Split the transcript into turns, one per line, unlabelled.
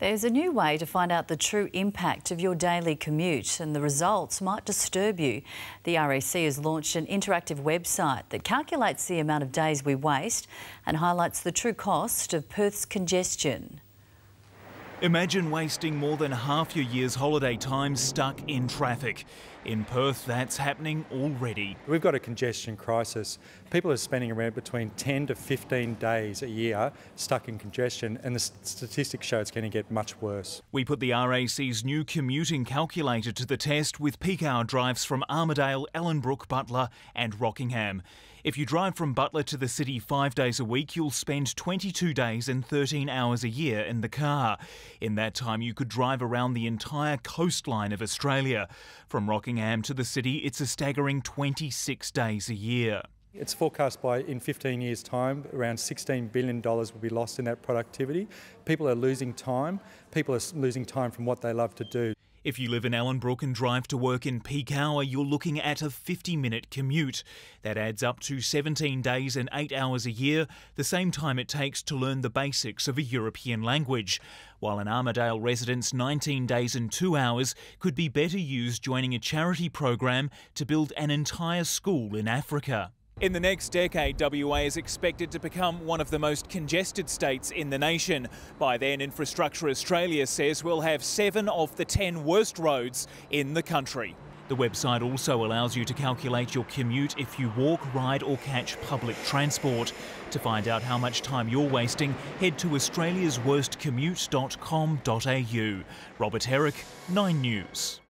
There's a new way to find out the true impact of your daily commute, and the results might disturb you. The RAC has launched an interactive website that calculates the amount of days we waste and highlights the true cost of Perth's congestion.
Imagine wasting more than half your year's holiday time stuck in traffic. In Perth, that's happening already.
We've got a congestion crisis. People are spending around between 10 to 15 days a year stuck in congestion, and the statistics show it's going to get much worse.
We put the RAC's new commuting calculator to the test with peak hour drives from Armadale, Ellenbrook, Butler, and Rockingham. If you drive from Butler to the city five days a week, you'll spend 22 days and 13 hours a year in the car. In that time, you could drive around the entire coastline of Australia. From Rockingham to the city, it's a staggering 26 days a year.
It's forecast by in 15 years' time, around $16 billion will be lost in that productivity. People are losing time. People are losing time from what they love to do.
If you live in Ellenbrook and drive to work in peak hour, you're looking at a 50 minute commute. That adds up to 17 days and 8 hours a year, the same time it takes to learn the basics of a European language. While an Armadale resident's 19 days and 2 hours could be better used joining a charity program to build an entire school in Africa. In the next decade, WA is expected to become one of the most congested states in the nation. By then, Infrastructure Australia says we'll have seven of the 10 worst roads in the country. The website also allows you to calculate your commute if you walk, ride, or catch public transport. To find out how much time you're wasting, head to australiasworstcommute.com.au. Robert Herrick, 9 News.